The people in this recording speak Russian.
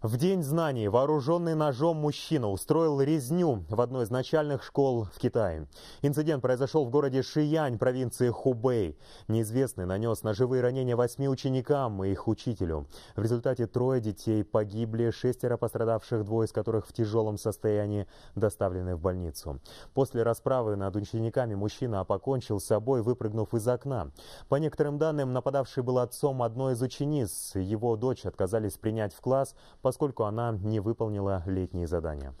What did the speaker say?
В День знаний вооруженный ножом мужчина устроил резню в одной из начальных школ в Китае. Инцидент произошел в городе Шиянь, провинции Хубэй. Неизвестный нанес ножевые ранения восьми ученикам и их учителю. В результате трое детей погибли, шестеро пострадавших, двое из которых в тяжелом состоянии доставлены в больницу. После расправы над учениками мужчина покончил с собой, выпрыгнув из окна. По некоторым данным, нападавший был отцом одной из учениц. Его дочь отказались принять в класс, поскольку она не выполнила летние задания.